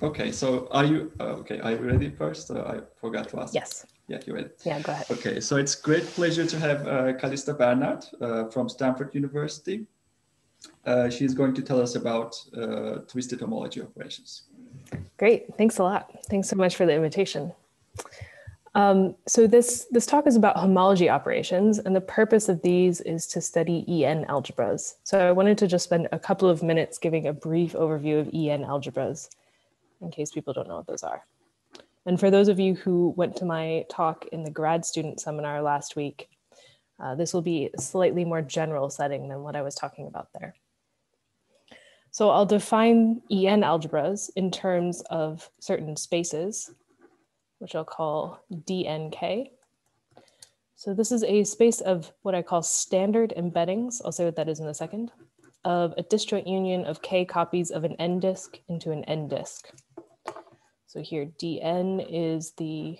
Okay, so are you uh, okay? Are you ready first? Uh, I forgot to ask. Yes. Yeah, you're ready. Yeah, go ahead. Okay, so it's great pleasure to have uh, Calista Bernard uh, from Stanford University. Uh, she's going to tell us about uh, twisted homology operations. Great, thanks a lot. Thanks so much for the invitation. Um, so this, this talk is about homology operations, and the purpose of these is to study EN algebras. So I wanted to just spend a couple of minutes giving a brief overview of EN algebras, in case people don't know what those are. And for those of you who went to my talk in the grad student seminar last week, uh, this will be a slightly more general setting than what I was talking about there. So I'll define EN algebras in terms of certain spaces, which I'll call DNK. So this is a space of what I call standard embeddings. I'll say what that is in a second, of a disjoint union of K copies of an N disk into an N disk. So here Dn is the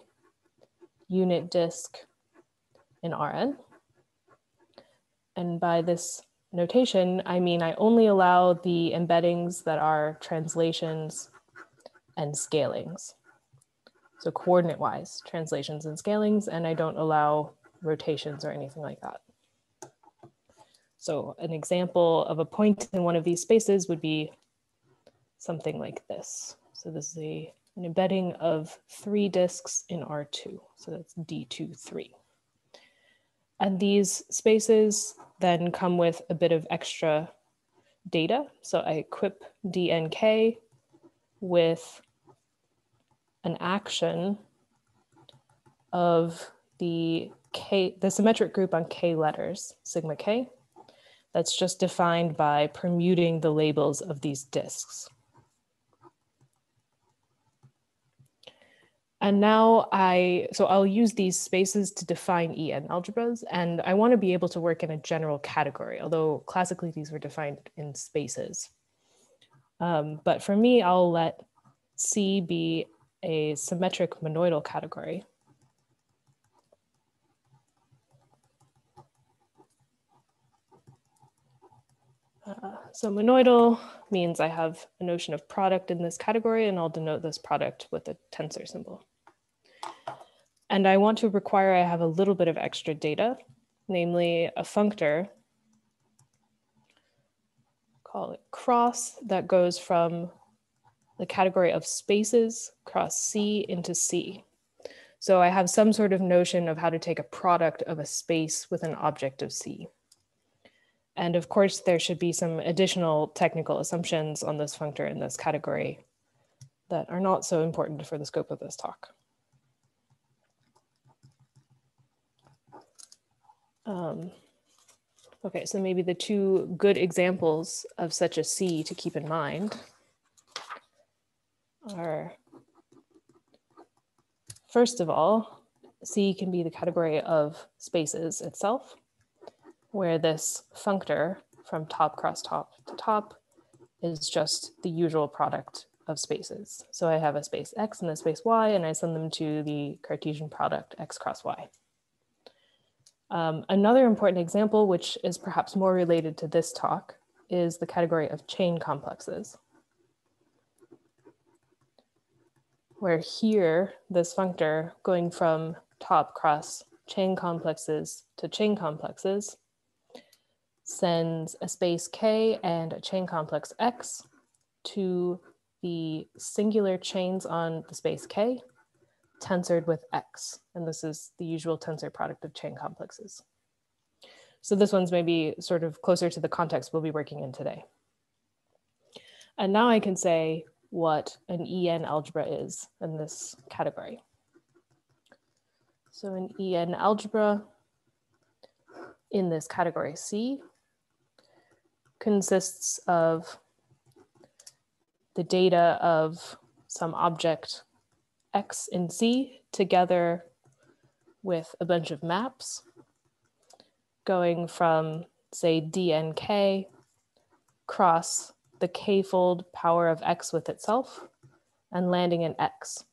unit disk in Rn. And by this notation, I mean I only allow the embeddings that are translations and scalings. So coordinate wise, translations and scalings, and I don't allow rotations or anything like that. So an example of a point in one of these spaces would be something like this. So this is a an embedding of three disks in R2. So that's D2, 3. And these spaces then come with a bit of extra data. So I equip DNK with an action of the K, the symmetric group on K letters, sigma K. That's just defined by permuting the labels of these disks. And now I, so I'll use these spaces to define EN algebras, and I want to be able to work in a general category, although classically these were defined in spaces. Um, but for me, I'll let C be a symmetric monoidal category. So monoidal means I have a notion of product in this category, and I'll denote this product with a tensor symbol. And I want to require I have a little bit of extra data, namely a functor, call it cross, that goes from the category of spaces cross C into C. So I have some sort of notion of how to take a product of a space with an object of C. And of course, there should be some additional technical assumptions on this functor in this category that are not so important for the scope of this talk. Um, okay, so maybe the two good examples of such a C to keep in mind are, first of all, C can be the category of spaces itself, where this functor from top cross top to top is just the usual product of spaces. So I have a space X and a space Y, and I send them to the Cartesian product X cross Y. Um, another important example, which is perhaps more related to this talk, is the category of chain complexes. Where here, this functor going from top cross chain complexes to chain complexes sends a space K and a chain complex X to the singular chains on the space K tensored with X. And this is the usual tensor product of chain complexes. So this one's maybe sort of closer to the context we'll be working in today. And now I can say what an EN algebra is in this category. So an EN algebra in this category C consists of the data of some object X and C together with a bunch of maps going from say DNK cross the k-fold power of X with itself and landing in X.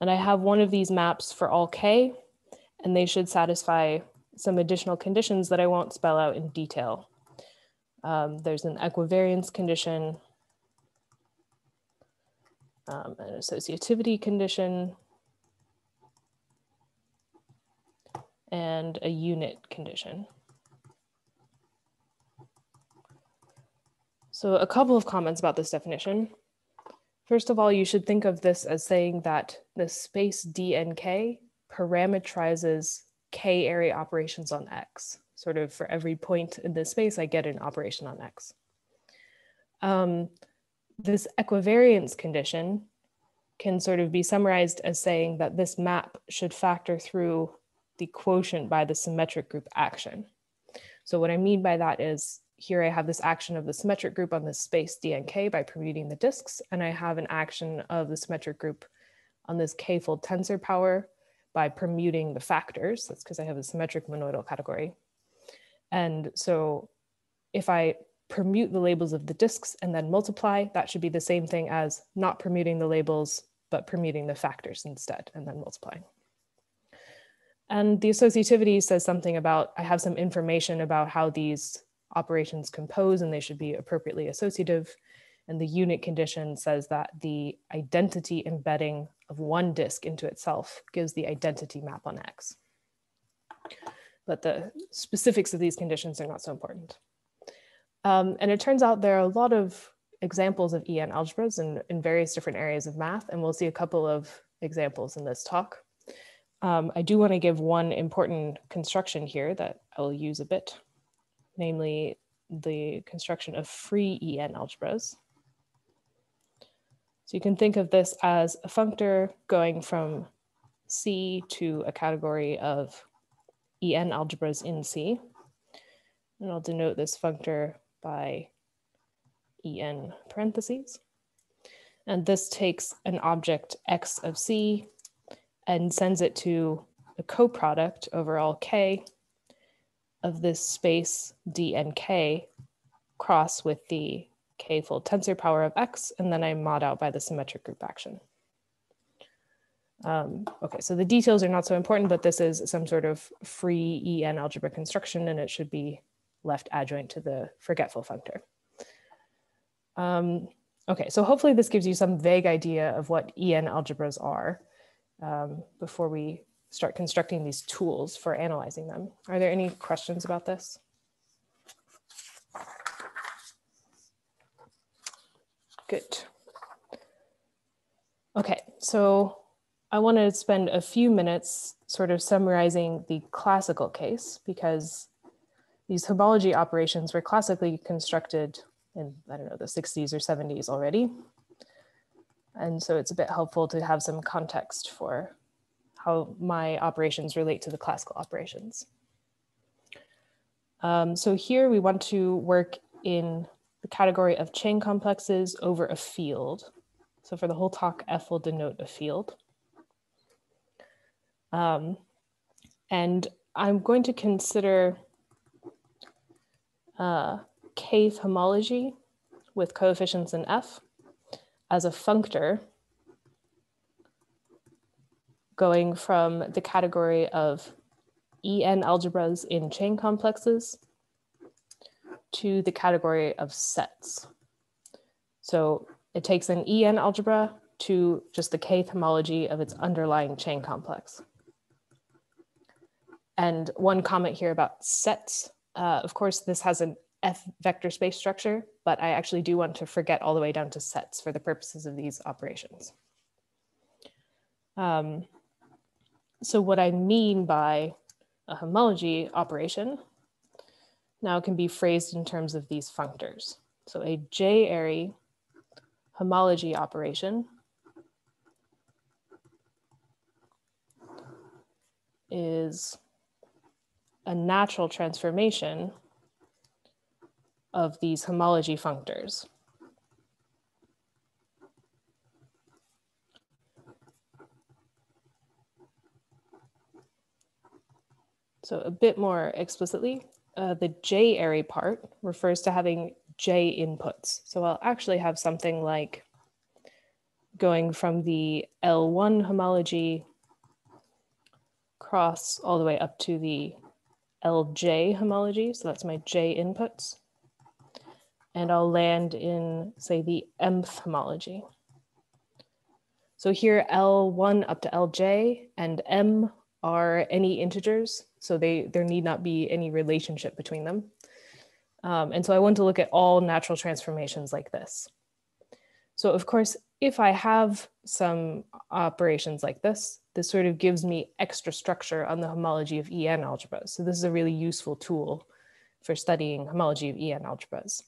And I have one of these maps for all K and they should satisfy some additional conditions that I won't spell out in detail. Um, there's an equivariance condition um, an associativity condition, and a unit condition. So a couple of comments about this definition. First of all, you should think of this as saying that the space DNK parametrizes K-ary operations on X. Sort of for every point in this space, I get an operation on X. Um, this equivariance condition can sort of be summarized as saying that this map should factor through the quotient by the symmetric group action. So what I mean by that is here I have this action of the symmetric group on this space DNK by permuting the disks, and I have an action of the symmetric group on this k-fold tensor power by permuting the factors. That's because I have a symmetric monoidal category. And so if I permute the labels of the disks and then multiply, that should be the same thing as not permuting the labels, but permuting the factors instead and then multiplying. And the associativity says something about, I have some information about how these operations compose and they should be appropriately associative. And the unit condition says that the identity embedding of one disk into itself gives the identity map on X. But the specifics of these conditions are not so important. Um, and it turns out there are a lot of examples of EN algebras in, in various different areas of math, and we'll see a couple of examples in this talk. Um, I do want to give one important construction here that I'll use a bit, namely the construction of free EN algebras. So you can think of this as a functor going from C to a category of EN algebras in C. And I'll denote this functor by EN parentheses. And this takes an object X of C and sends it to the coproduct over all K of this space D and K cross with the K-fold tensor power of X, and then I mod out by the symmetric group action. Um, okay, so the details are not so important, but this is some sort of free EN algebra construction, and it should be left adjoint to the forgetful functor. Um, okay, so hopefully this gives you some vague idea of what EN algebras are um, before we start constructing these tools for analyzing them. Are there any questions about this? Good. Okay, so I want to spend a few minutes sort of summarizing the classical case because these homology operations were classically constructed in, I don't know, the 60s or 70s already. And so it's a bit helpful to have some context for how my operations relate to the classical operations. Um, so here we want to work in the category of chain complexes over a field. So for the whole talk, F will denote a field. Um, and I'm going to consider uh, kth homology with coefficients in F as a functor going from the category of EN algebras in chain complexes to the category of sets. So it takes an EN algebra to just the kth homology of its underlying chain complex. And one comment here about sets. Uh, of course, this has an F vector space structure, but I actually do want to forget all the way down to sets for the purposes of these operations. Um, so what I mean by a homology operation now can be phrased in terms of these functors. So a J-ary homology operation is a natural transformation of these homology functors. So a bit more explicitly, uh, the J-ary part refers to having J inputs. So I'll actually have something like going from the L1 homology cross all the way up to the LJ homology. So that's my J inputs and I'll land in, say, the mth homology. So here L1 up to LJ and M are any integers. So they there need not be any relationship between them. Um, and so I want to look at all natural transformations like this. So of course, if I have some operations like this, this sort of gives me extra structure on the homology of EN algebras. So this is a really useful tool for studying homology of EN algebras.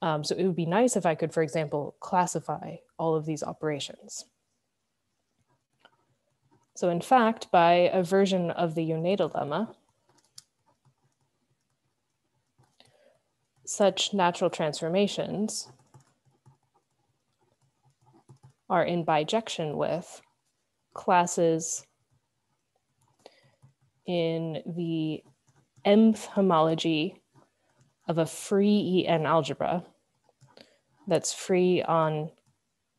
Um, so it would be nice if I could, for example, classify all of these operations. So in fact, by a version of the Yoneda lemma, such natural transformations are in bijection with classes in the mth homology of a free EN algebra that's free on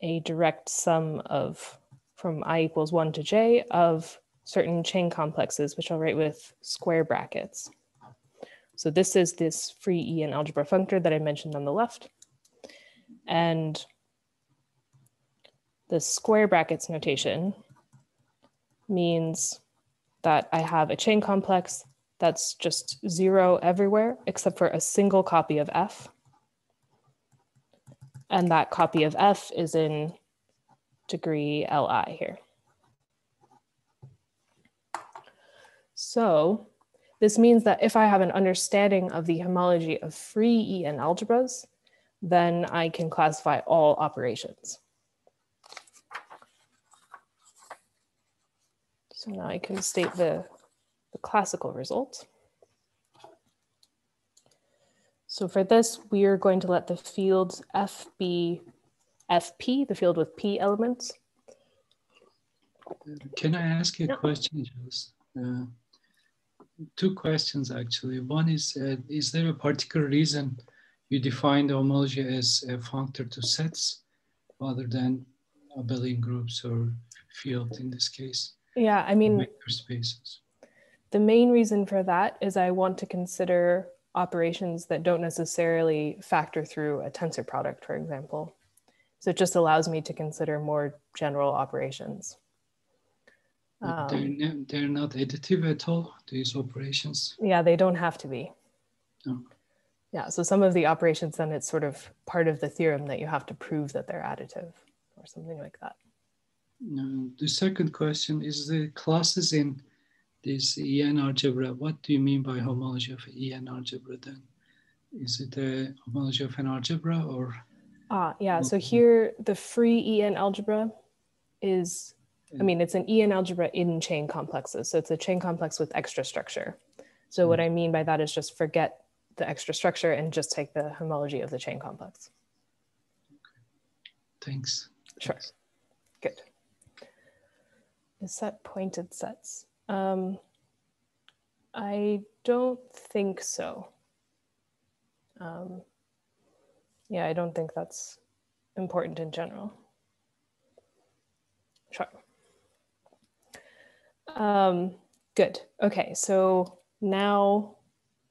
a direct sum of from i equals 1 to j of certain chain complexes, which I'll write with square brackets. So this is this free EN algebra functor that I mentioned on the left. And the square brackets notation means that I have a chain complex that's just zero everywhere except for a single copy of F. And that copy of F is in degree Li here. So this means that if I have an understanding of the homology of free EN algebras, then I can classify all operations. So now I can state the, the classical result. So for this, we are going to let the fields F be FP, the field with P elements. Can I ask you a no. question, Jules? Uh, two questions actually. One is, uh, is there a particular reason you define the homology as a functor to sets rather than abelian groups or field in this case? Yeah, I mean, spaces. The main reason for that is I want to consider operations that don't necessarily factor through a tensor product, for example. So it just allows me to consider more general operations. Um, they're, they're not additive at all, these operations? Yeah, they don't have to be. Oh. Yeah, so some of the operations, then it's sort of part of the theorem that you have to prove that they're additive or something like that. No, the second question is the classes in this EN algebra. What do you mean by homology of EN algebra then? Is it a homology of an algebra or? Ah, yeah. So here the free EN algebra is, I mean, it's an EN algebra in chain complexes. So it's a chain complex with extra structure. So what hmm. I mean by that is just forget the extra structure and just take the homology of the chain complex. Thanks. Sure. Thanks. Set pointed sets. Um, I don't think so. Um, yeah, I don't think that's important in general. Sure. Um, good. Okay, so now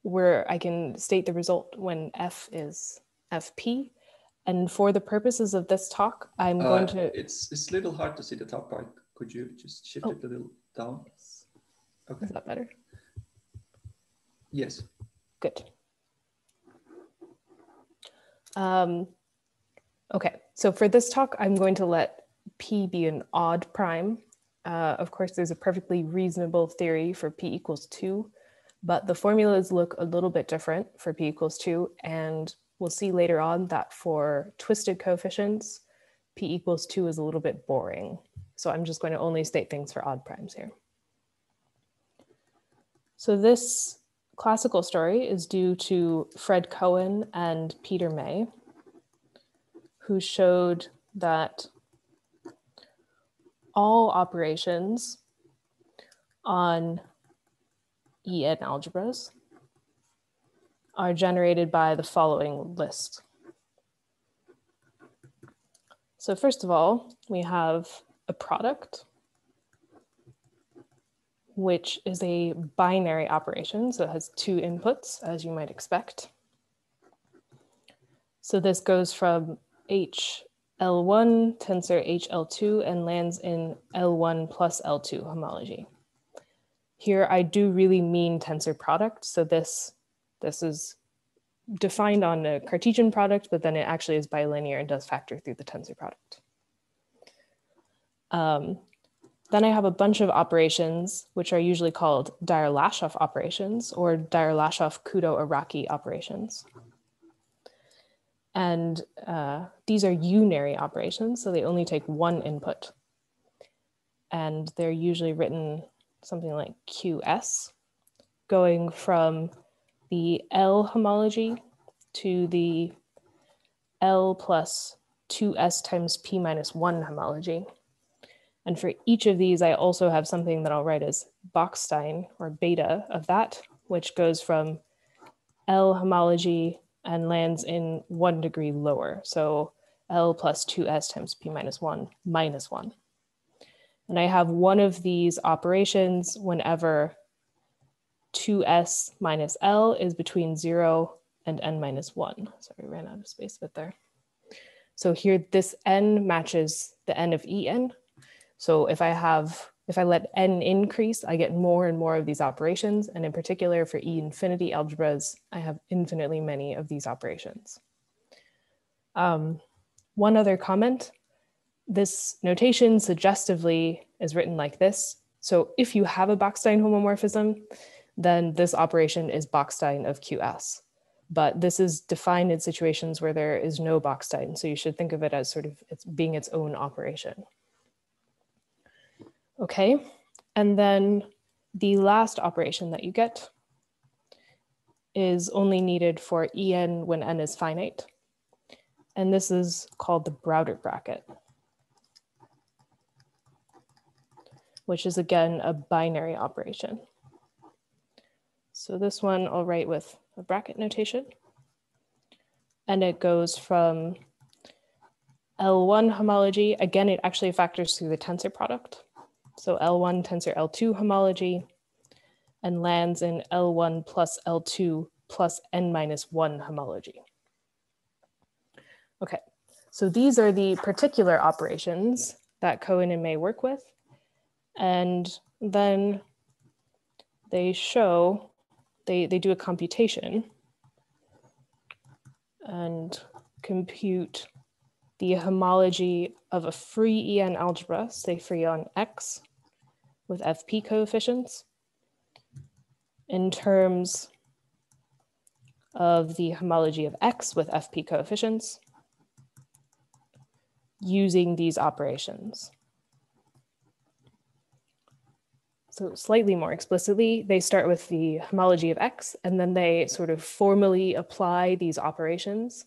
where I can state the result when f is fp. And for the purposes of this talk, I'm uh, going to... It's, it's a little hard to see the top part. Could you just shift oh. it a little down? Okay. Is that better? Yes. Good. Um, okay, so for this talk, I'm going to let P be an odd prime. Uh, of course, there's a perfectly reasonable theory for P equals two, but the formulas look a little bit different for P equals two. And we'll see later on that for twisted coefficients, P equals two is a little bit boring. So I'm just going to only state things for odd primes here. So this classical story is due to Fred Cohen and Peter May, who showed that all operations on EN algebras are generated by the following list. So first of all, we have a product, which is a binary operation. So it has two inputs, as you might expect. So this goes from H L1 tensor HL2 and lands in L1 plus L2 homology. Here I do really mean tensor product. So this, this is defined on a Cartesian product, but then it actually is bilinear and does factor through the tensor product. Um, then I have a bunch of operations, which are usually called Dyer-Lashof operations or Dyer-Lashof-Kudo-Araki operations. And uh, these are unary operations, so they only take one input. And they're usually written something like QS, going from the L homology to the L plus 2S times P minus 1 homology. And for each of these, I also have something that I'll write as Bockstein or beta of that, which goes from L homology and lands in one degree lower. So L plus 2s times p minus 1 minus 1. And I have one of these operations whenever 2s minus L is between 0 and n minus 1. Sorry, I ran out of space a bit there. So here this n matches the n of en. So if I have if I let n increase, I get more and more of these operations. And in particular for E infinity algebras, I have infinitely many of these operations. Um, one other comment, this notation suggestively is written like this. So if you have a Bockstein homomorphism, then this operation is Bockstein of QS. But this is defined in situations where there is no Bockstein. So you should think of it as sort of it's being its own operation. Okay, and then the last operation that you get is only needed for en when n is finite. And this is called the Browder bracket, which is again a binary operation. So this one I'll write with a bracket notation. And it goes from L1 homology, again, it actually factors through the tensor product so L1 tensor L2 homology, and lands in L1 plus L2 plus n minus 1 homology. Okay, so these are the particular operations that Cohen and May work with. And then they show, they, they do a computation and compute the homology of a free EN algebra, say free on X, with FP coefficients in terms of the homology of X with FP coefficients using these operations. So slightly more explicitly, they start with the homology of X and then they sort of formally apply these operations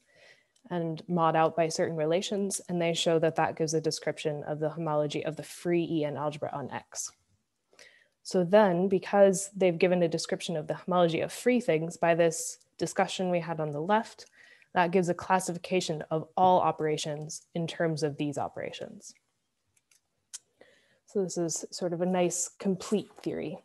and mod out by certain relations. And they show that that gives a description of the homology of the free EN algebra on X. So then, because they've given a description of the homology of free things by this discussion we had on the left, that gives a classification of all operations in terms of these operations. So this is sort of a nice complete theory.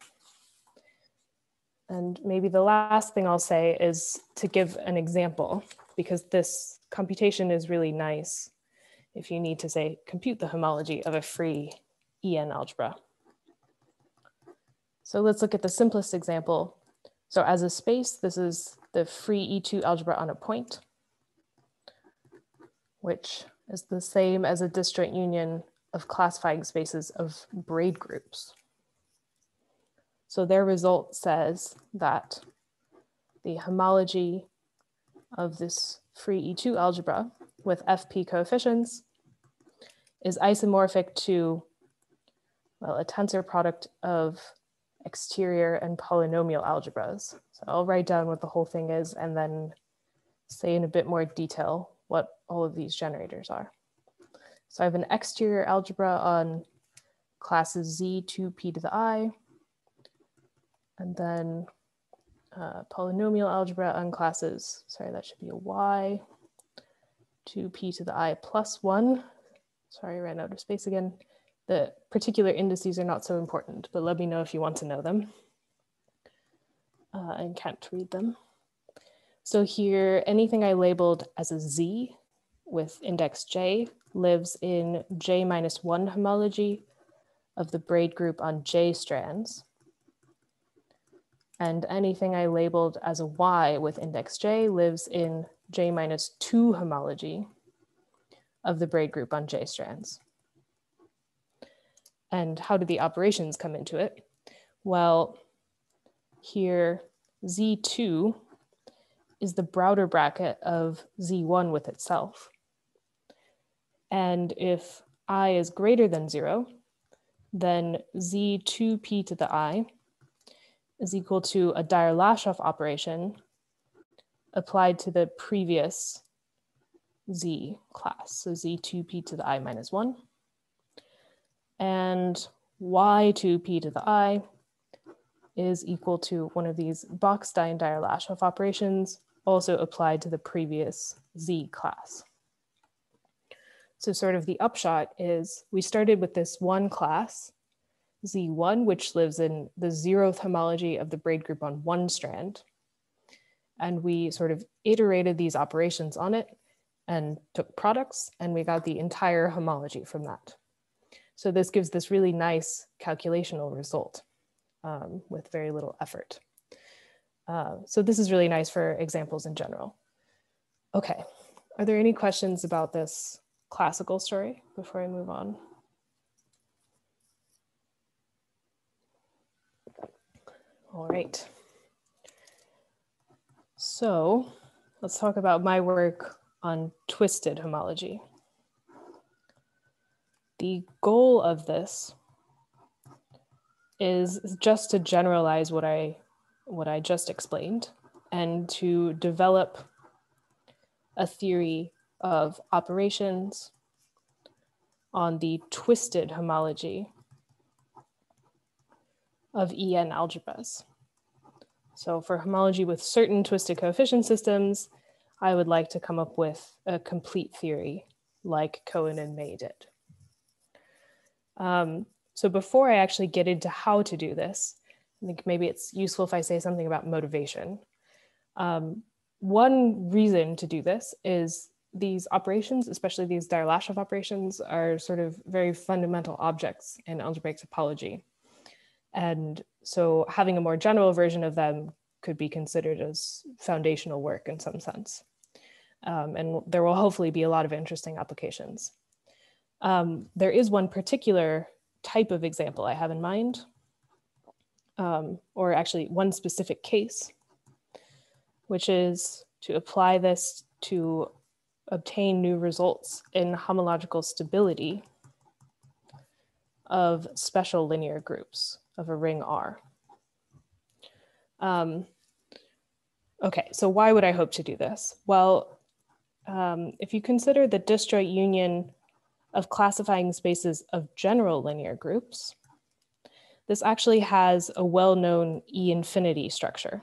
And maybe the last thing I'll say is to give an example, because this computation is really nice if you need to say compute the homology of a free EN algebra. So let's look at the simplest example. So as a space, this is the free E2 algebra on a point, which is the same as a disjoint union of classifying spaces of braid groups. So their result says that the homology of this free E2 algebra with FP coefficients is isomorphic to, well, a tensor product of exterior and polynomial algebras. So I'll write down what the whole thing is and then say in a bit more detail what all of these generators are. So I have an exterior algebra on classes Z to P to the I, and then uh, polynomial algebra on classes, sorry, that should be a Y to P to the I plus one. Sorry, I ran out of space again. The particular indices are not so important, but let me know if you want to know them uh, and can't read them. So here, anything I labeled as a Z with index j lives in j minus one homology of the braid group on j strands. And anything I labeled as a y with index j lives in j minus two homology of the braid group on j strands. And how do the operations come into it? Well, here Z2 is the Browder bracket of Z1 with itself. And if i is greater than zero, then Z2p to the i is equal to a Dyer-Lashof operation applied to the previous Z class. So Z2p to the i minus one and y2p to the i is equal to one of these box Bockstein-Dyer-Lashof operations also applied to the previous z class. So sort of the upshot is we started with this one class, z1, which lives in the zeroth homology of the braid group on one strand. And we sort of iterated these operations on it and took products, and we got the entire homology from that. So this gives this really nice calculational result um, with very little effort. Uh, so this is really nice for examples in general. Okay, are there any questions about this classical story before I move on? All right. So let's talk about my work on twisted homology. The goal of this is just to generalize what I what I just explained and to develop a theory of operations on the twisted homology of EN algebras. So for homology with certain twisted coefficient systems, I would like to come up with a complete theory like Cohen and May did. Um, so before I actually get into how to do this, I think maybe it's useful if I say something about motivation. Um, one reason to do this is these operations, especially these Dyer-Lashof operations, are sort of very fundamental objects in algebraic topology. And so having a more general version of them could be considered as foundational work in some sense. Um, and there will hopefully be a lot of interesting applications. Um, there is one particular type of example I have in mind, um, or actually one specific case, which is to apply this to obtain new results in homological stability of special linear groups of a ring R. Um, okay, so why would I hope to do this? Well, um, if you consider the disjoint union of classifying spaces of general linear groups, this actually has a well-known E infinity structure.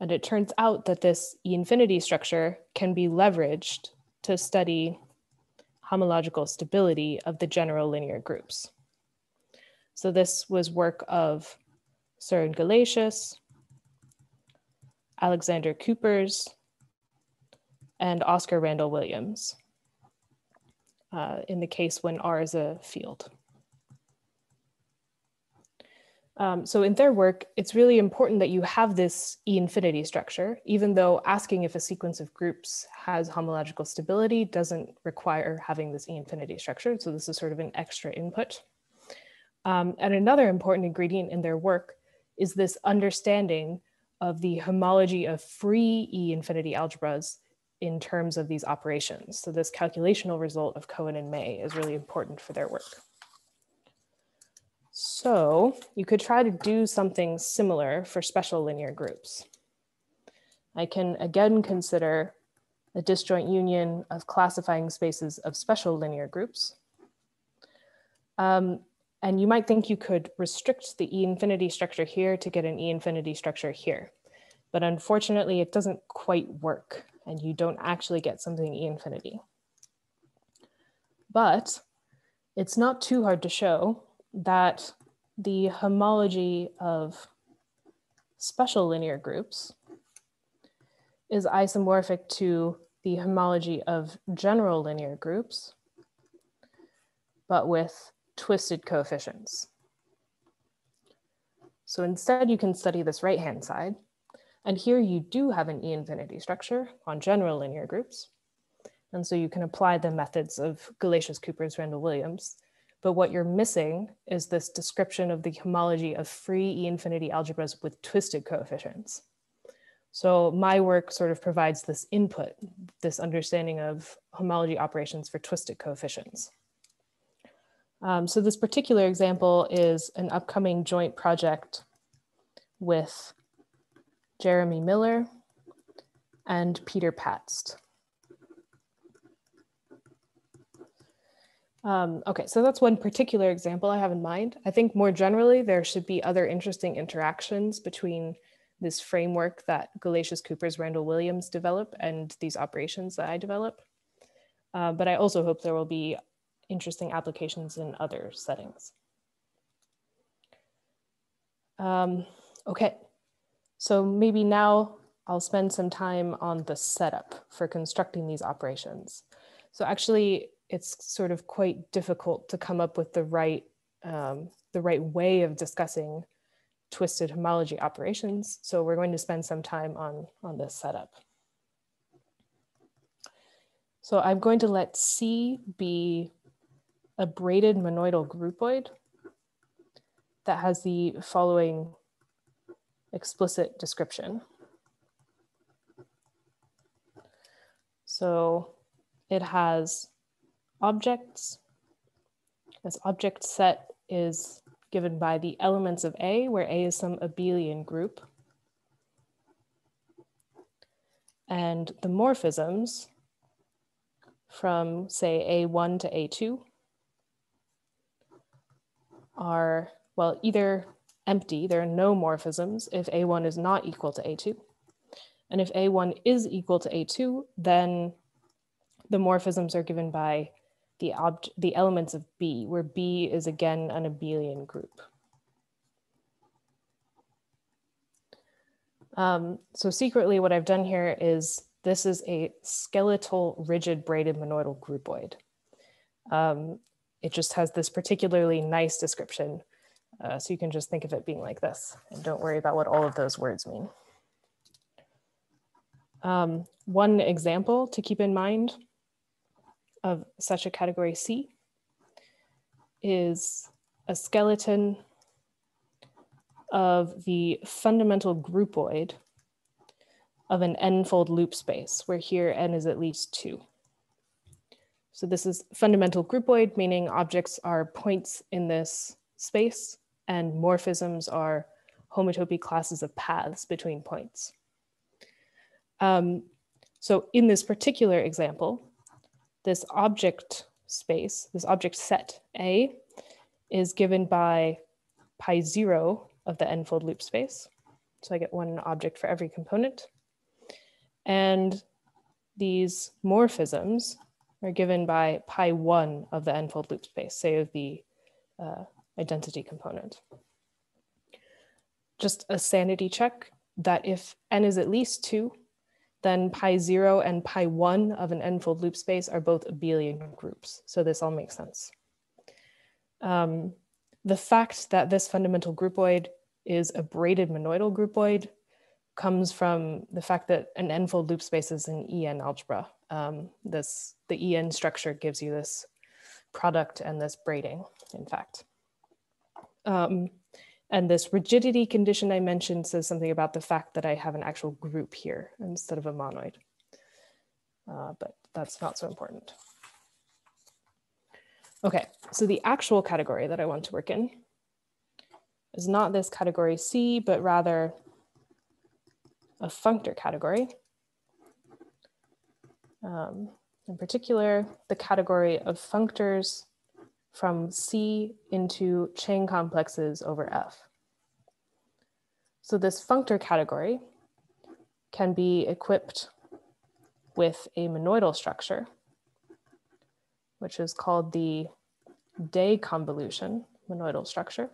And it turns out that this E infinity structure can be leveraged to study homological stability of the general linear groups. So this was work of Søren Galatius, Alexander Kupers, and Oscar Randal-Williams uh, in the case when R is a field. Um, so in their work, it's really important that you have this E infinity structure, even though asking if a sequence of groups has homological stability doesn't require having this E infinity structure. So this is sort of an extra input. Um, and another important ingredient in their work is this understanding of the homology of free E infinity algebras in terms of these operations. So this calculational result of Cohen and May is really important for their work. So you could try to do something similar for special linear groups. I can again consider a disjoint union of classifying spaces of special linear groups. Um, and you might think you could restrict the E infinity structure here to get an E infinity structure here. But unfortunately, it doesn't quite work and you don't actually get something E infinity. But it's not too hard to show that the homology of special linear groups is isomorphic to the homology of general linear groups, but with twisted coefficients. So instead you can study this right-hand side. And here you do have an E infinity structure on general linear groups. And so you can apply the methods of Galatius Kupers, Randall Williams. But what you're missing is this description of the homology of free E infinity algebras with twisted coefficients. So my work sort of provides this input, this understanding of homology operations for twisted coefficients. Um, so this particular example is an upcoming joint project with Jeremy Miller and Peter Patzt. Um, okay, so that's one particular example I have in mind. I think more generally, there should be other interesting interactions between this framework that Galatius Kupers Randall Williams develop and these operations that I develop. Uh, but I also hope there will be interesting applications in other settings. Um, okay, so maybe now I'll spend some time on the setup for constructing these operations. So actually, it's sort of quite difficult to come up with the right, um, the right way of discussing twisted homology operations. So we're going to spend some time on, on this setup. So I'm going to let C be a braided monoidal groupoid that has the following explicit description. So it has objects. This object set is given by the elements of A, where A is some abelian group. And the morphisms from, say, A1 to A2 are, well, either empty, there are no morphisms if A1 is not equal to A2. And if A1 is equal to A2, then the morphisms are given by the, the elements of B, where B is again an abelian group. Um, so secretly what I've done here is this is a skeletal rigid braided monoidal groupoid. Um, it just has this particularly nice description. Uh, so you can just think of it being like this and don't worry about what all of those words mean. Um, one example to keep in mind of such a category C is a skeleton of the fundamental groupoid of an n-fold loop space, where here n is at least two. So this is fundamental groupoid, meaning objects are points in this space and morphisms are homotopy classes of paths between points. Um, so in this particular example, this object space, this object set A is given by pi zero of the n-fold loop space. So I get one object for every component. And these morphisms are given by pi one of the n-fold loop space, say of the uh, identity component. Just a sanity check that if n is at least two, then pi zero and pi one of an n-fold loop space are both abelian groups. So this all makes sense. Um, the fact that this fundamental groupoid is a braided monoidal groupoid comes from the fact that an n-fold loop space is an EN algebra. Um, this, the EN structure gives you this product and this braiding, in fact. Um, and this rigidity condition I mentioned says something about the fact that I have an actual group here instead of a monoid. Uh, but that's not so important. Okay, so the actual category that I want to work in is not this category C, but rather a functor category. Um, in particular, the category of functors from C into chain complexes over F. So this functor category can be equipped with a monoidal structure, which is called the Day convolution monoidal structure.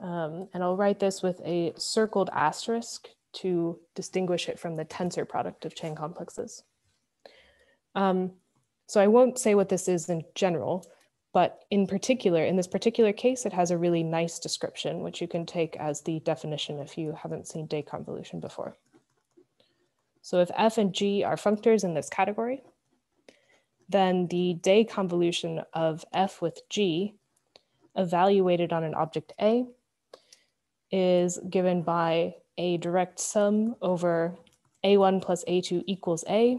Um, and I'll write this with a circled asterisk to distinguish it from the tensor product of chain complexes. Um, so I won't say what this is in general, but in particular, in this particular case, it has a really nice description, which you can take as the definition if you haven't seen day convolution before. So if f and g are functors in this category, then the day convolution of f with g evaluated on an object A is given by a direct sum over A1 plus A2 equals A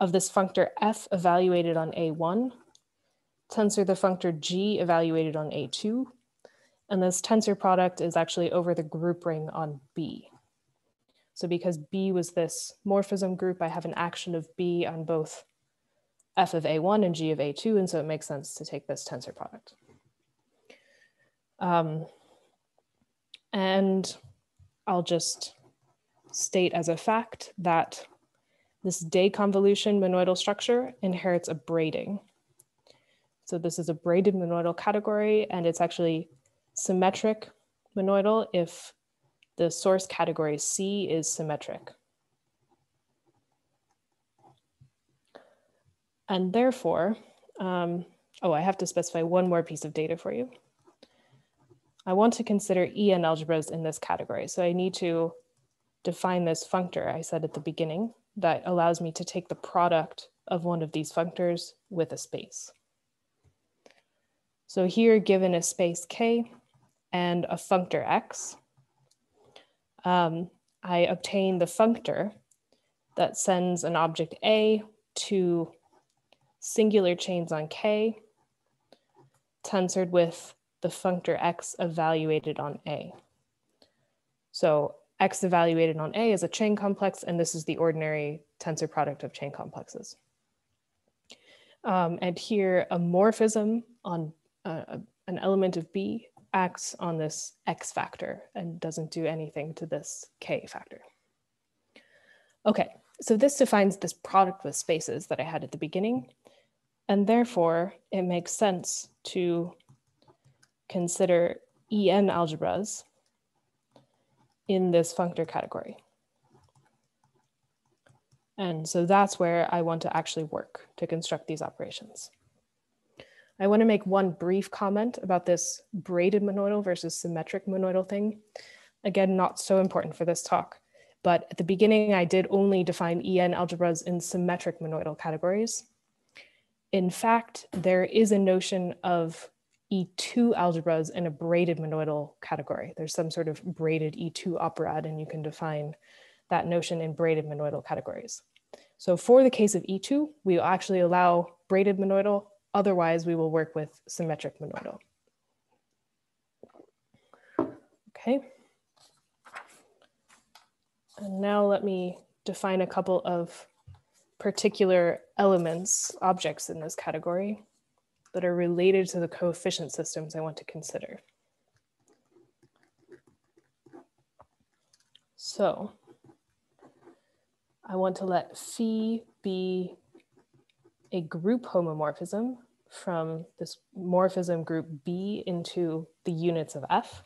of this functor f evaluated on A1, tensor the functor g evaluated on A2, and this tensor product is actually over the group ring on B. So because B was this morphism group, I have an action of B on both f of A1 and g of A2, and so it makes sense to take this tensor product. Um, and I'll just state as a fact that this day convolution monoidal structure inherits a braiding. So this is a braided monoidal category, and it's actually symmetric monoidal if the source category C is symmetric. And therefore, um, oh, I have to specify one more piece of data for you. I want to consider EN algebras in this category. So I need to define this functor I said at the beginning that allows me to take the product of one of these functors with a space. So here, given a space K and a functor X, um, I obtain the functor that sends an object A to singular chains on K, tensored with the functor X evaluated on A. So X evaluated on A is a chain complex, and this is the ordinary tensor product of chain complexes. Um, and here, a morphism on uh, an element of B acts on this X factor and doesn't do anything to this K factor. Okay, so this defines this product with spaces that I had at the beginning. And therefore, it makes sense to consider EN algebras in this functor category. And so that's where I want to actually work to construct these operations. I want to make one brief comment about this braided monoidal versus symmetric monoidal thing. Again, not so important for this talk, but at the beginning I did only define EN algebras in symmetric monoidal categories. In fact, there is a notion of E2 algebras in a braided monoidal category. There's some sort of braided E2 operad, and you can define that notion in braided monoidal categories. So for the case of E2, we actually allow braided monoidal. Otherwise, we will work with symmetric monoidal. Okay. And now let me define a couple of particular elements, objects in this category that are related to the coefficient systems I want to consider. So I want to let phi be a group homomorphism from this morphism group B into the units of F.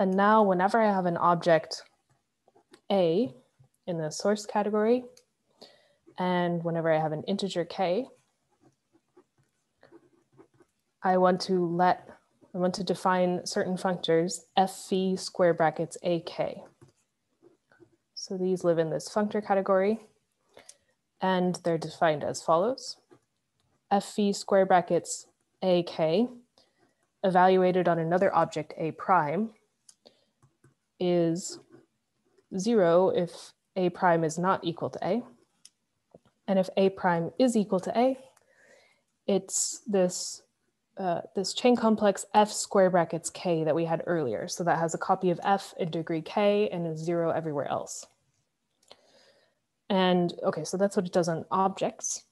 And now whenever I have an object A in the source category, and whenever I have an integer k, I want to let, I want to define certain functors f phi square brackets ak. So these live in this functor category and they're defined as follows. f phi square brackets ak evaluated on another object a prime is zero if a prime is not equal to a. And if a prime is equal to a, it's this, uh, this chain complex f square brackets k that we had earlier. So that has a copy of f in degree k and is zero everywhere else. And okay, so that's what it does on objects.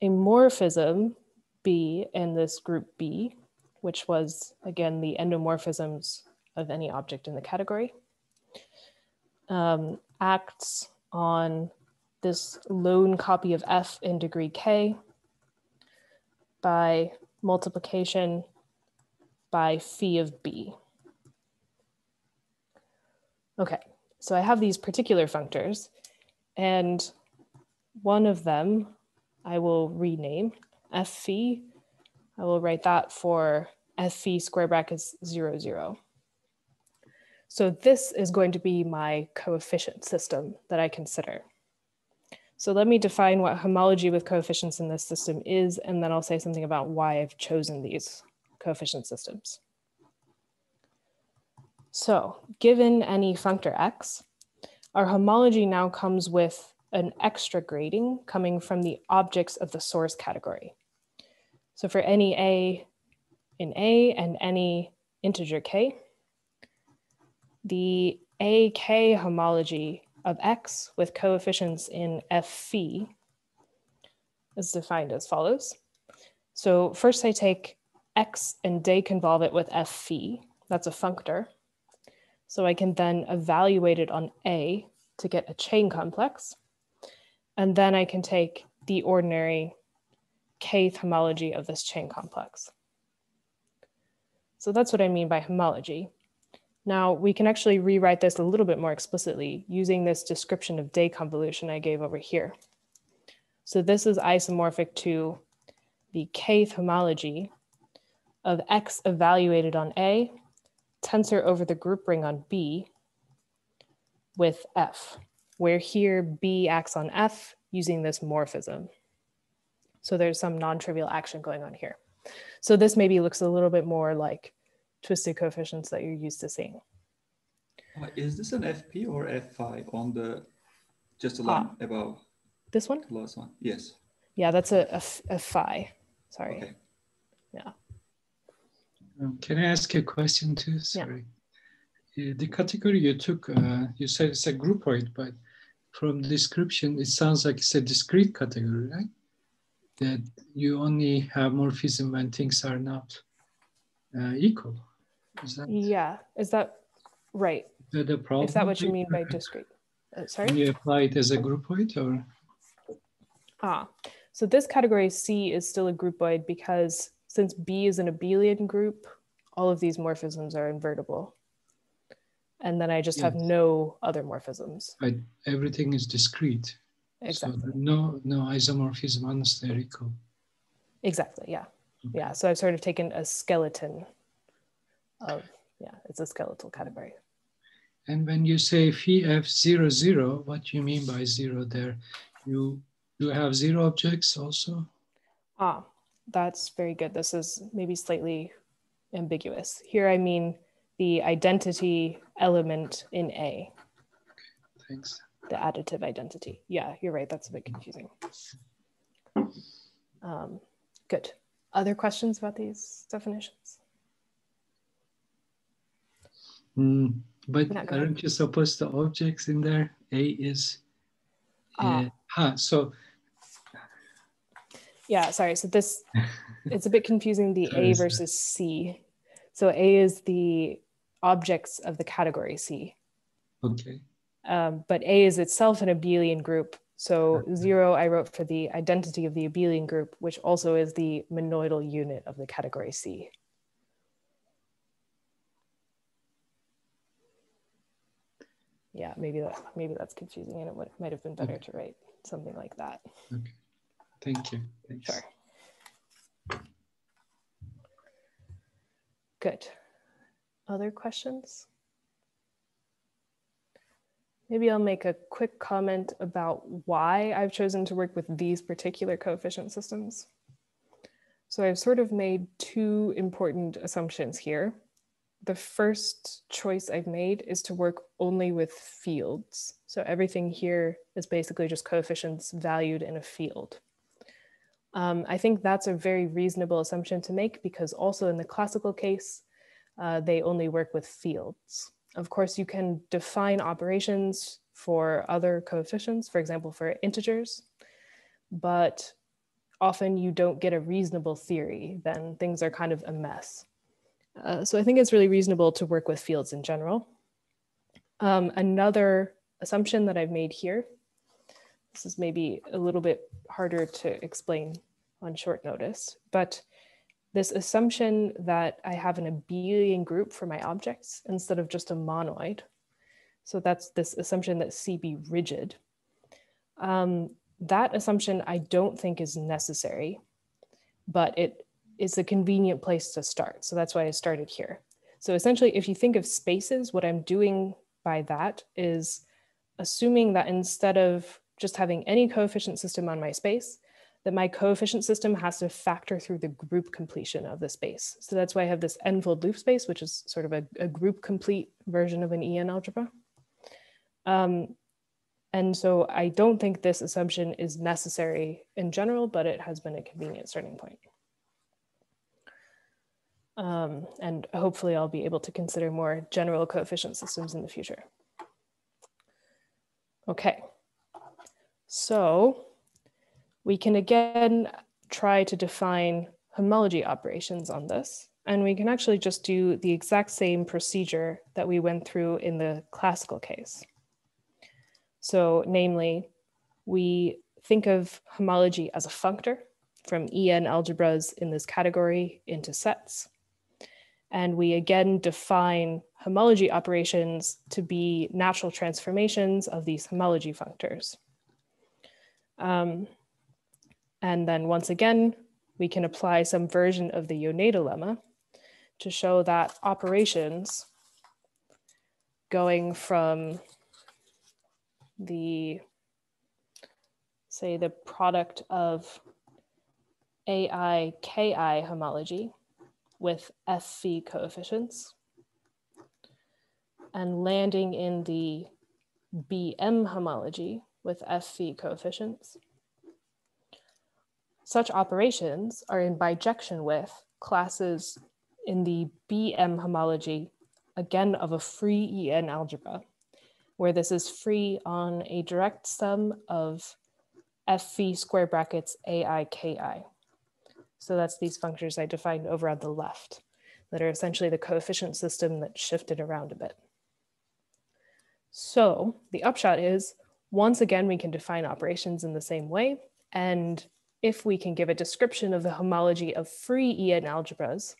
A morphism B in this group B, which was again the endomorphisms of any object in the category, um, acts on this lone copy of f in degree k by multiplication by phi of b. Okay, so I have these particular functors and one of them I will rename f phi. I will write that for f phi square brackets zero, zero. So this is going to be my coefficient system that I consider. So let me define what homology with coefficients in this system is, and then I'll say something about why I've chosen these coefficient systems. So given any functor x, our homology now comes with an extra grading coming from the objects of the source category. So for any a in A and any integer k, the AK homology of X with coefficients in F phi is defined as follows. So first I take X and deconvolve it with F phi, that's a functor. So I can then evaluate it on A to get a chain complex. And then I can take the ordinary kth homology of this chain complex. So that's what I mean by homology. Now we can actually rewrite this a little bit more explicitly using this description of day convolution I gave over here. So this is isomorphic to the kth homology of x evaluated on A, tensor over the group ring on B with F, where here B acts on F using this morphism. So there's some non-trivial action going on here. So this maybe looks a little bit more like twisted coefficients that you're used to seeing. Uh, is this an FP or F5 on the, just a line ah, above? This one? The last one, yes. Yeah, that's a, a, a phi, sorry. Okay. Yeah. Um, can I ask a question too? Sorry. Yeah. Uh, the category you took, uh, you said it's a groupoid, but from description, it sounds like it's a discrete category, right? That you only have morphism when things are not uh, equal. Is that, yeah, is that right? The, the problem. Is that what you mean by discrete? Uh, sorry. Can you apply it as a groupoid or? Ah, so this category C is still a groupoid because since B is an abelian group, all of these morphisms are invertible. And then I just yes. have no other morphisms. I, everything is discrete. Exactly. So no, no isomorphism they're. Exactly, yeah yeah so i've sort of taken a skeleton of yeah it's a skeletal category and when you say phi f zero zero what do you mean by zero there? You you have zero objects also? Ah that's very good. This is maybe slightly ambiguous. Here i mean the identity element in a. Okay, thanks. The additive identity. Yeah you're right. That's a bit confusing. Um, good. Other questions about these definitions? Mm, but aren't you supposed to objects in there? A is, uh, uh, huh, so. Yeah, sorry. So this, it's a bit confusing the A versus C. So A is the objects of the category C. Okay. Um, but A is itself an abelian group so zero I wrote for the identity of the abelian group, which also is the monoidal unit of the category C. Yeah, maybe that maybe that's confusing, and it would, might have been better okay. to write something like that. Okay, thank you. Thanks. Sure. Good. Other questions? Maybe I'll make a quick comment about why I've chosen to work with these particular coefficient systems. So I've sort of made two important assumptions here. The first choice I've made is to work only with fields. So everything here is basically just coefficients valued in a field. Um, I think that's a very reasonable assumption to make because also in the classical case, uh, they only work with fields. Of course, you can define operations for other coefficients, for example, for integers, but often you don't get a reasonable theory, then things are kind of a mess. Uh, so I think it's really reasonable to work with fields in general. Um, another assumption that I've made here, this is maybe a little bit harder to explain on short notice, but this assumption that I have an abelian group for my objects instead of just a monoid. So that's this assumption that C be rigid. Um, that assumption I don't think is necessary, but it is a convenient place to start. So that's why I started here. So essentially, if you think of spaces, what I'm doing by that is assuming that instead of just having any coefficient system on my space, that my coefficient system has to factor through the group completion of the space. So that's why I have this n-fold loop space, which is sort of a, a group complete version of an EN algebra. Um, and so I don't think this assumption is necessary in general, but it has been a convenient starting point. Um, and hopefully I'll be able to consider more general coefficient systems in the future. Okay, so we can again try to define homology operations on this. And we can actually just do the exact same procedure that we went through in the classical case. So namely, we think of homology as a functor from EN algebras in this category into sets. And we again define homology operations to be natural transformations of these homology functors. Um, and then once again, we can apply some version of the Yoneda lemma to show that operations going from the, say the product of AI, KI homology with F phi coefficients and landing in the BM homology with F phi coefficients. Such operations are in bijection with classes in the BM homology, again of a free EN algebra, where this is free on a direct sum of FV square brackets AIKI. So that's these functors I defined over on the left that are essentially the coefficient system that shifted around a bit. So the upshot is, once again, we can define operations in the same way. And if we can give a description of the homology of free EN algebras,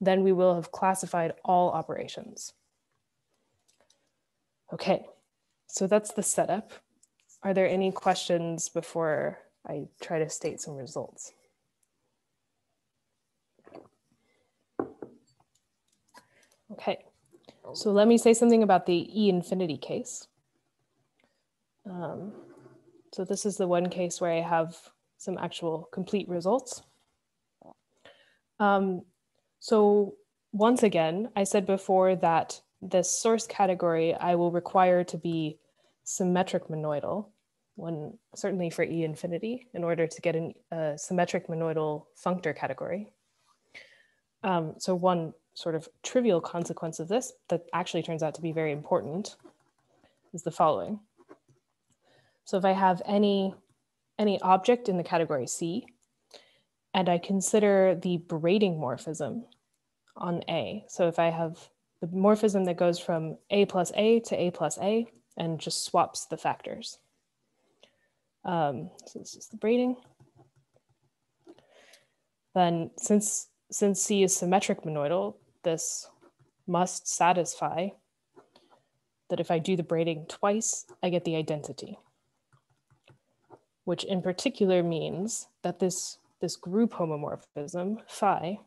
then we will have classified all operations. Okay, so that's the setup. Are there any questions before I try to state some results? Okay, so let me say something about the E infinity case. Um, so this is the one case where I have some actual complete results. Um, so once again, I said before that this source category I will require to be symmetric monoidal, one certainly for E infinity, in order to get a symmetric monoidal functor category. Um, so one sort of trivial consequence of this that actually turns out to be very important is the following. So if I have any, any object in the category C, and I consider the braiding morphism on A. So if I have the morphism that goes from A plus A to A plus A and just swaps the factors. Um, so this is the braiding. Then since since C is symmetric monoidal, this must satisfy that if I do the braiding twice, I get the identity, which in particular means that this, this group homomorphism, phi,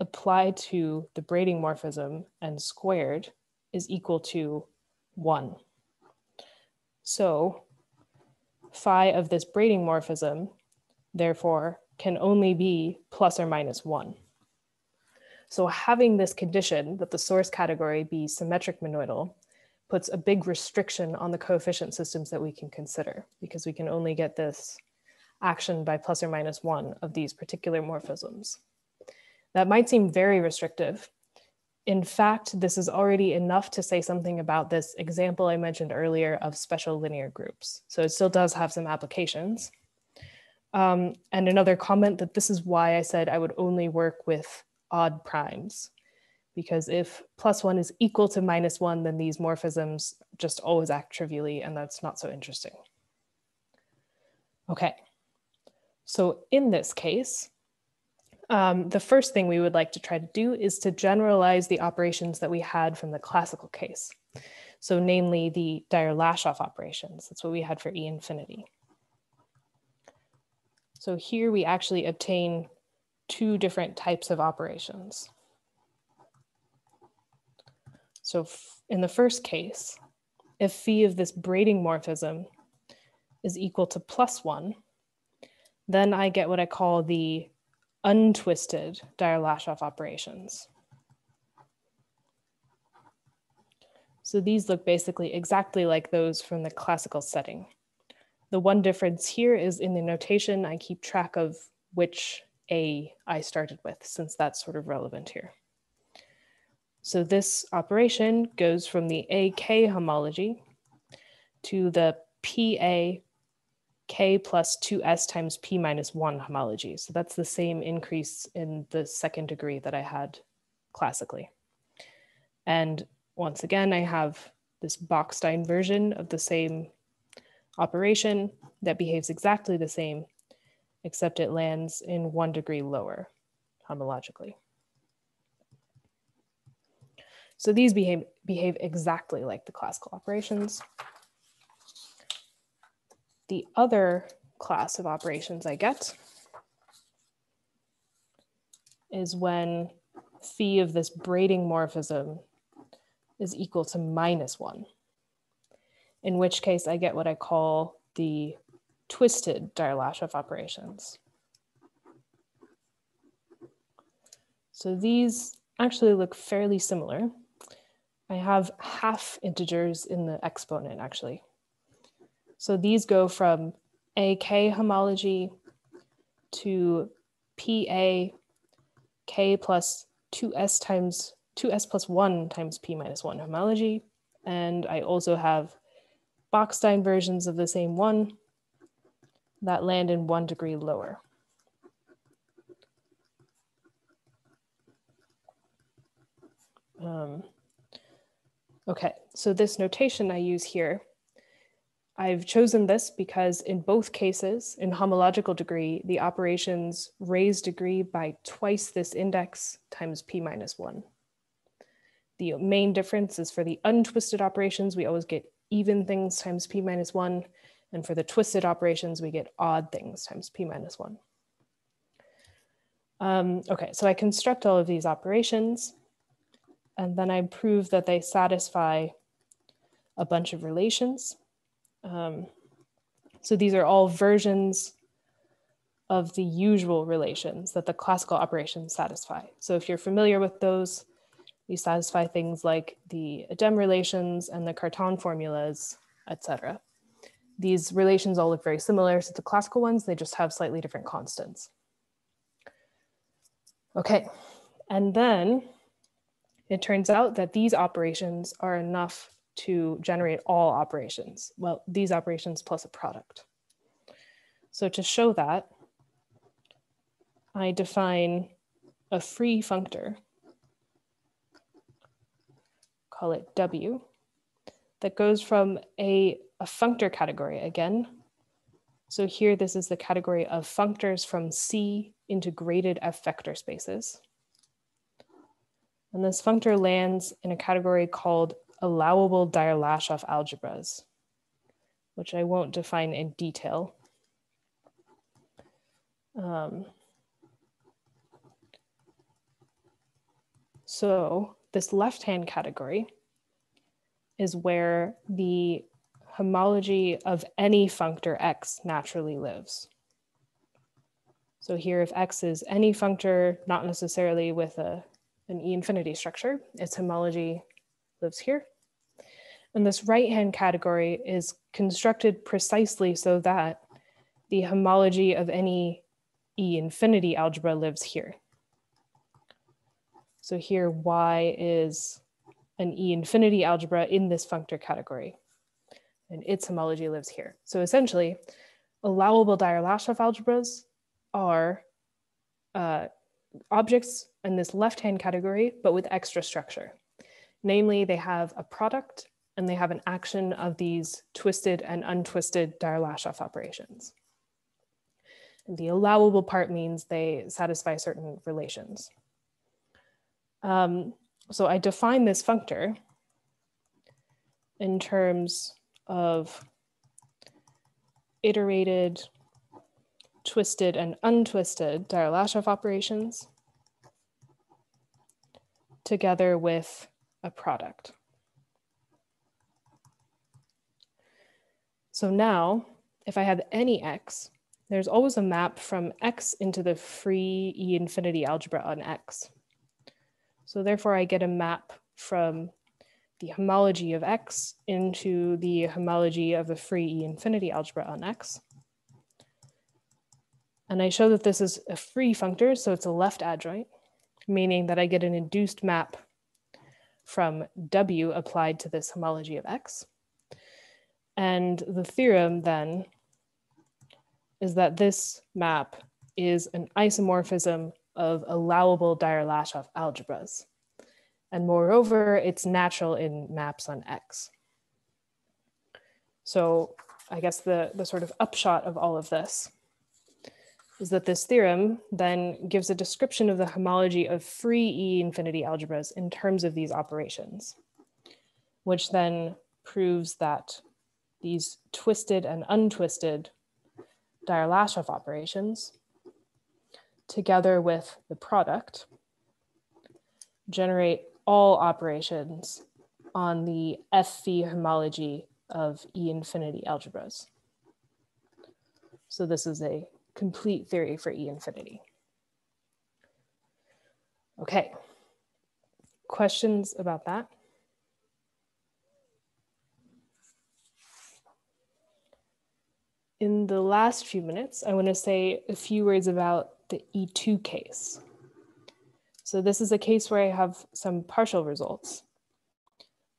applied to the braiding morphism and squared is equal to one. So phi of this braiding morphism, therefore, can only be plus or minus one. So having this condition that the source category be symmetric monoidal puts a big restriction on the coefficient systems that we can consider because we can only get this action by plus or minus one of these particular morphisms. That might seem very restrictive. In fact, this is already enough to say something about this example I mentioned earlier of special linear groups. So it still does have some applications. Um, and another comment that this is why I said I would only work with odd primes. Because if plus one is equal to minus one, then these morphisms just always act trivially, and that's not so interesting. Okay, so in this case, um, the first thing we would like to try to do is to generalize the operations that we had from the classical case. So namely the Dyer-Lashof operations. That's what we had for E infinity. So here we actually obtain two different types of operations. So in the first case, if phi of this braiding morphism is equal to plus one, then I get what I call the untwisted Dyer-Lashof operations. So these look basically exactly like those from the classical setting. The one difference here is in the notation, I keep track of which A I started with, since that's sort of relevant here. So this operation goes from the AK homology to the PA K plus 2S times P minus 1 homology. So that's the same increase in the second degree that I had classically. And once again, I have this Bockstein version of the same operation that behaves exactly the same, except it lands in one degree lower homologically. So these behave, behave exactly like the classical operations. The other class of operations I get is when phi of this braiding morphism is equal to minus one, in which case I get what I call the twisted Dyer-Lashof operations. So these actually look fairly similar. I have half integers in the exponent actually. So these go from AK homology to PA K plus 2S times 2S plus 1 times P minus 1 homology. And I also have Bockstein versions of the same one that land in one degree lower. Um, Okay, so this notation I use here, I've chosen this because in both cases, in homological degree, the operations raise degree by twice this index times p minus one. The main difference is for the untwisted operations, we always get even things times p minus one. And for the twisted operations, we get odd things times p minus one. Um, okay, so I construct all of these operations and then I prove that they satisfy a bunch of relations. Um, so these are all versions of the usual relations that the classical operations satisfy. So if you're familiar with those, you satisfy things like the Adem relations and the Cartan formulas, etc. These relations all look very similar to the classical ones, they just have slightly different constants. Okay, and then it turns out that these operations are enough to generate all operations. Well, these operations plus a product. So to show that, I define a free functor, call it W, that goes from a, a functor category again. So here, this is the category of functors from C into graded F vector spaces. And this functor lands in a category called allowable Dyer-Lashof algebras, which I won't define in detail. Um, so this left-hand category is where the homology of any functor x naturally lives. So here, if x is any functor, not necessarily with a an E infinity structure. Its homology lives here. And this right-hand category is constructed precisely so that the homology of any E infinity algebra lives here. So here Y is an E infinity algebra in this functor category. And its homology lives here. So essentially, allowable Dyer-Lashof algebras are uh, objects in this left-hand category, but with extra structure. Namely, they have a product and they have an action of these twisted and untwisted Dyer-Lashof operations. And the allowable part means they satisfy certain relations. Um, so I define this functor in terms of iterated, twisted, and untwisted Dyer-Lashof operations together with a product. So now, if I have any x, there's always a map from x into the free E infinity algebra on x. So therefore I get a map from the homology of x into the homology of the free E infinity algebra on x. And I show that this is a free functor, so it's a left adjoint, meaning that I get an induced map from W applied to this homology of X. And the theorem then is that this map is an isomorphism of allowable Dyer-Lashof algebras. And moreover, it's natural in maps on X. So I guess the, the sort of upshot of all of this is that this theorem then gives a description of the homology of free E infinity algebras in terms of these operations, which then proves that these twisted and untwisted Dyer-Lashof operations, together with the product, generate all operations on the F-phi homology of E infinity algebras. So this is a complete theory for E infinity. Okay, questions about that? In the last few minutes, I want to say a few words about the E2 case. So this is a case where I have some partial results.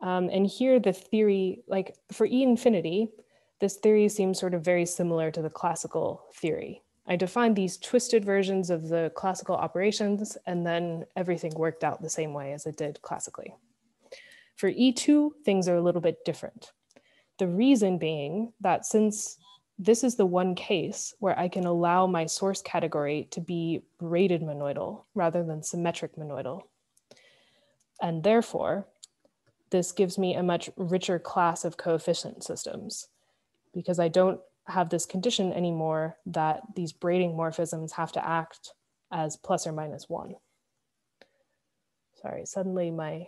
Um, and here the theory, like for E infinity, this theory seems sort of very similar to the classical theory. I defined these twisted versions of the classical operations, and then everything worked out the same way as it did classically. For E2, things are a little bit different. The reason being that since this is the one case where I can allow my source category to be braided monoidal rather than symmetric monoidal. And therefore, this gives me a much richer class of coefficient systems because I don't have this condition anymore that these braiding morphisms have to act as plus or minus one. Sorry, suddenly my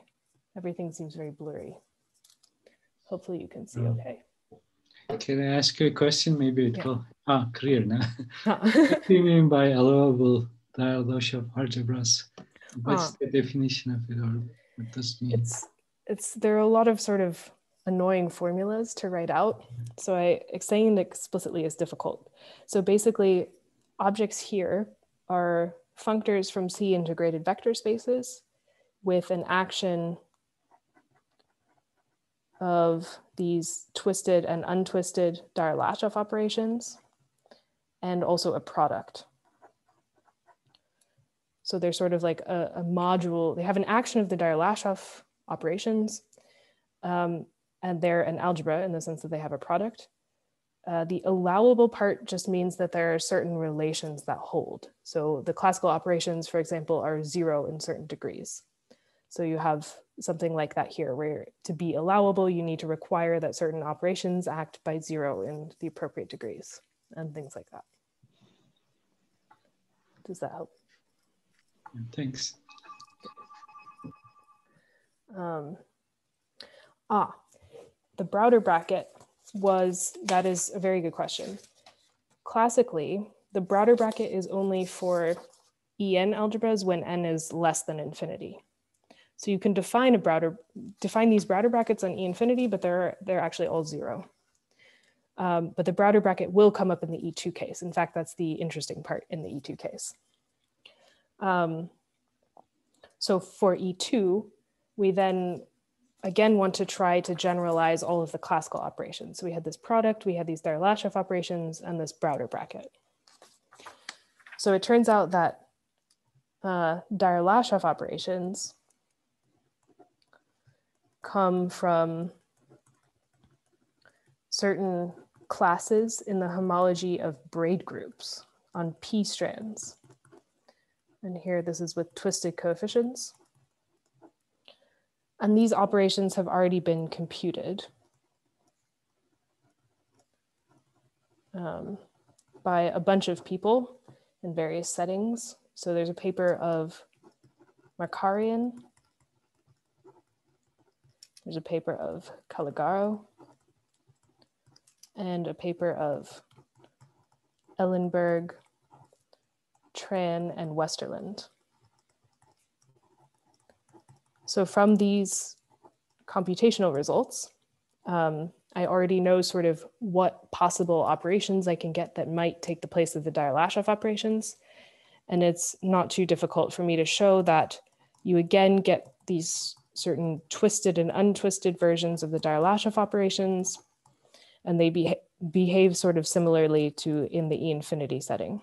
everything seems very blurry. Hopefully you can see mm. okay. Can I ask you a question? Maybe it yeah. will ah clear now. what do you mean by allowable Dyer-Lashof algebras? What's ah. the definition of it, or what does it mean? It's it's there are a lot of sort of annoying formulas to write out. So I saying it explicitly is difficult. So basically, objects here are functors from C integrated vector spaces with an action of these twisted and untwisted Dyer-Lashof operations, and also a product. So they're sort of like a, a module, they have an action of the Dyer-Lashof operations, um, and they're an algebra in the sense that they have a product. Uh, the allowable part just means that there are certain relations that hold. So the classical operations, for example, are zero in certain degrees. So you have something like that here, where to be allowable, you need to require that certain operations act by zero in the appropriate degrees and things like that. Does that help? Thanks. Um, ah, the Browder bracket was, that is a very good question. Classically, the Browder bracket is only for En algebras when n is less than infinity. So you can define a Browder, define these Browder brackets on E infinity, but they're, they're actually all zero. Um, but the Browder bracket will come up in the E2 case. In fact, that's the interesting part in the E2 case. Um, so for E2, we then again want to try to generalize all of the classical operations. So we had this product, we had these Dyer-Lashof operations, and this Browder bracket. So it turns out that uh, Dyer-Lashof operations come from certain classes in the homology of braid groups on p strands. And here this is with twisted coefficients. And these operations have already been computed um, by a bunch of people in various settings. So there's a paper of Markarian. There's a paper of Callegaro and a paper of Ellenberg, Tran, and Westerland. So from these computational results, um, I already know sort of what possible operations I can get that might take the place of the Dyer-Lashof operations. And it's not too difficult for me to show that you again get these certain twisted and untwisted versions of the Dyer-Lashof operations, and they be behave sort of similarly to in the E infinity setting.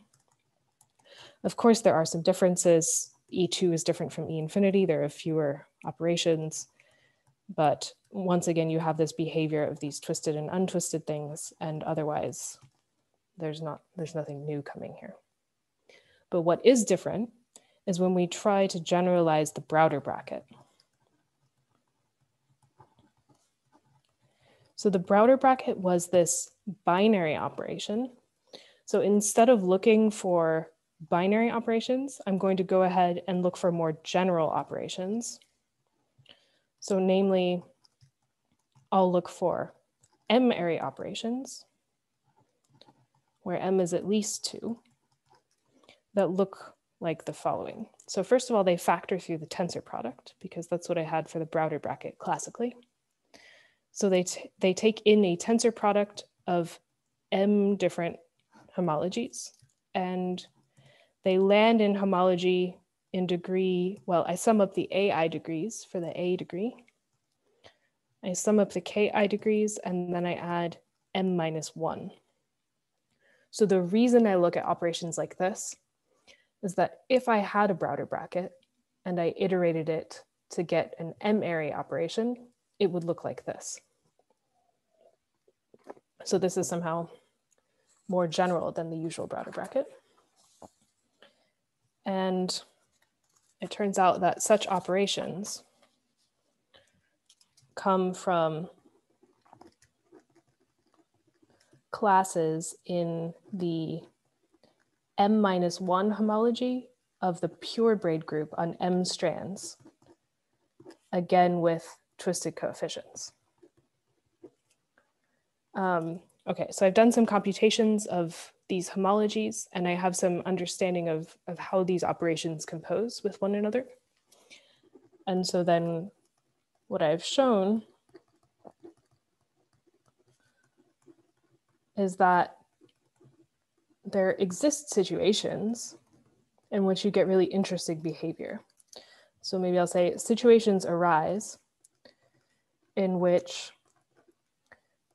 Of course, there are some differences. E2 is different from E infinity. There are fewer operations. But once again, you have this behavior of these twisted and untwisted things, and otherwise, there's not there's nothing new coming here. But what is different is when we try to generalize the Browder bracket. So the Browder bracket was this binary operation. So instead of looking for binary operations, I'm going to go ahead and look for more general operations. So namely, I'll look for M-ary operations, where M is at least two, that look like the following. So first of all, they factor through the tensor product because that's what I had for the Browder bracket classically. So they, they take in a tensor product of M different homologies and they land in homology in degree, well, I sum up the AI degrees for the A degree. I sum up the KI degrees and then I add M minus one. So the reason I look at operations like this is that if I had a Browder bracket and I iterated it to get an M-ary operation, it would look like this. So this is somehow more general than the usual Browder bracket. And it turns out that such operations come from classes in the M minus one homology of the pure braid group on M strands, again with twisted coefficients. Um, okay, so I've done some computations of these homologies, and I have some understanding of, of how these operations compose with one another. And so then what I've shown is that there exist situations in which you get really interesting behavior. So maybe I'll say situations arise in which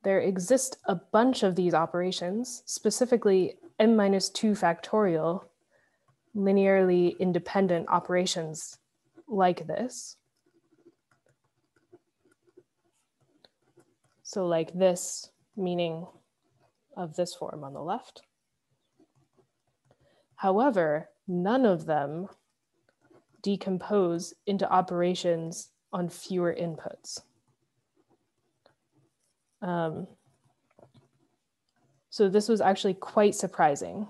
there exist a bunch of these operations, specifically n minus 2 factorial linearly independent operations like this. So like this, meaning of this form on the left. However, none of them decompose into operations on fewer inputs. Um, so this was actually quite surprising.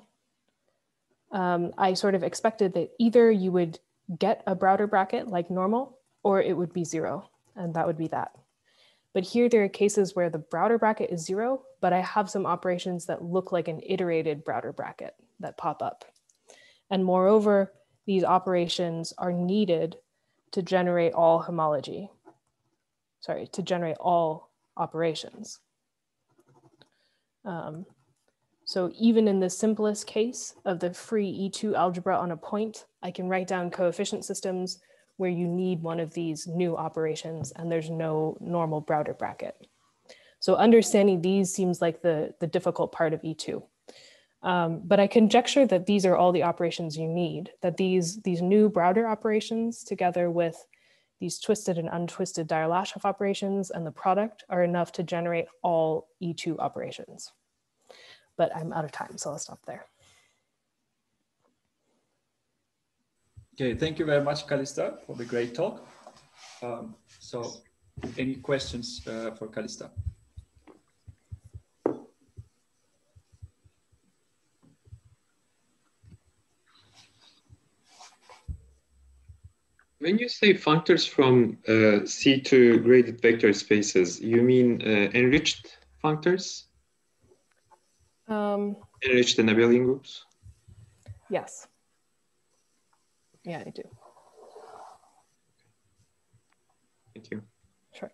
Um, I sort of expected that either you would get a Browder bracket like normal, or it would be zero, and that would be that. But here there are cases where the Browder bracket is zero, but I have some operations that look like an iterated Browder bracket that pop up. And moreover, these operations are needed to generate all homology, sorry, to generate all operations. Um, so even in the simplest case of the free E2 algebra on a point, I can write down coefficient systems where you need one of these new operations and there's no normal Browder bracket. So understanding these seems like the, the difficult part of E2. Um, but I conjecture that these are all the operations you need, that these, these new Browder operations together with these twisted and untwisted Dyer-Lashof operations and the product are enough to generate all E2 operations. But I'm out of time, so I'll stop there. Okay, thank you very much, Calista, for the great talk. Um, so any questions uh, for Calista? When you say functors from uh, C to graded vector spaces, you mean uh, enriched functors? Um, enriched in abelian groups? Yes. Yeah, I do. Thank you. Sure.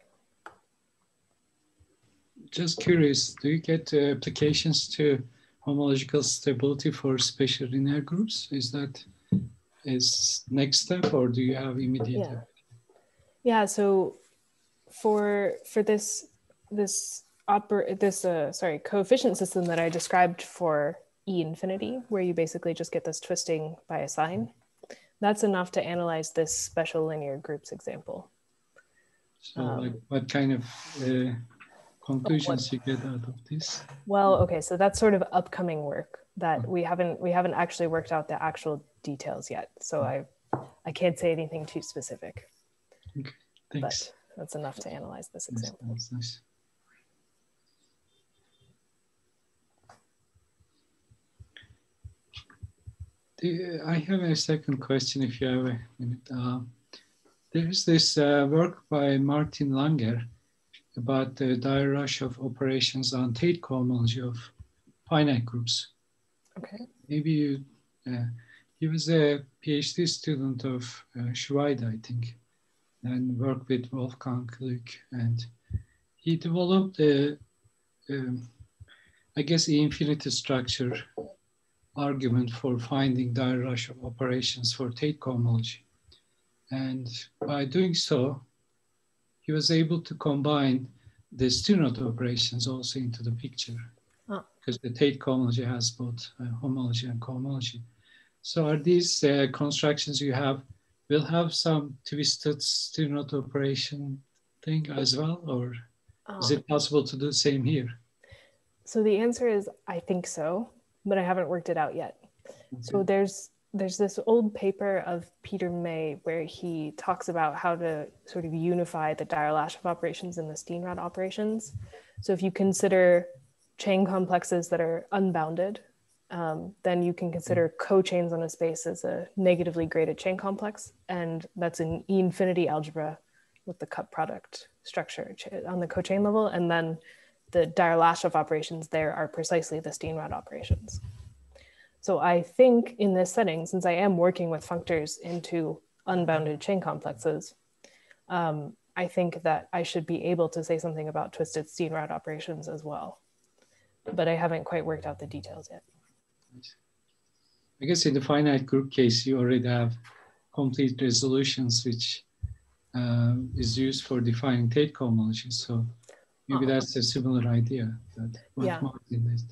Just curious, do you get uh, applications to homological stability for special linear groups? Is that is next step or do you have immediate? Yeah. Yeah, so for for this this oper this uh, sorry coefficient system that I described for E infinity, where you basically just get this twisting by a sign, that's enough to analyze this special linear groups example. So um, like what kind of uh, conclusions what, you get out of this? Well, okay, so that's sort of upcoming work that mm. we haven't we haven't actually worked out the actual details yet. So mm. I I can't say anything too specific. Okay, thanks. But that's enough to analyze this example. That's nice. I have a second question if you have a minute. Uh, there's this uh, work by Martin Langer about the Dyer-Lashof operations on Tate cohomology of finite groups. Okay. Maybe you, uh, he was a PhD student of uh, Schwede, I think, and worked with Wolfgang Lück. And he developed a, um, I guess, the infinity structure argument for finding Dyer-Lashof operations for Tate cohomology. And by doing so, he was able to combine the Steenrod operations also into the picture because the Tate cohomology has both uh, homology and cohomology. So are these uh, constructions you have will have some twisted Steenrod operation thing as well, or is it oh. possible to do the same here? So the answer is I think so but I haven't worked it out yet. Okay. So there's there's this old paper of Peter May where he talks about how to sort of unify the Dyer-Lashof operations and the Steenrod operations. So if you consider chain complexes that are unbounded, um, then you can consider mm. cochains on a space as a negatively graded chain complex, and that's an E infinity algebra with the cup product structure on the cochain level, and then the Dyer-Lashof operations there are precisely the Steenrod operations. So I think in this setting, since I am working with functors into unbounded chain complexes, um, I think that I should be able to say something about twisted Steenrod operations as well. But I haven't quite worked out the details yet. I guess in the finite group case, you already have complete resolutions, which uh, is used for defining Tate cohomology. So Maybe uh-huh. that's a similar idea that what yeah. Martin is.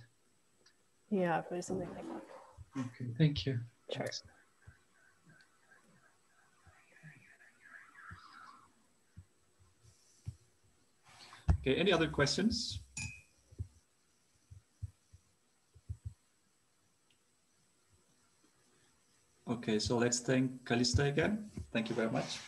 Yeah, probably something like that. Okay, thank you. Sure. Okay, any other questions? Okay, so let's thank Calista again. Thank you very much.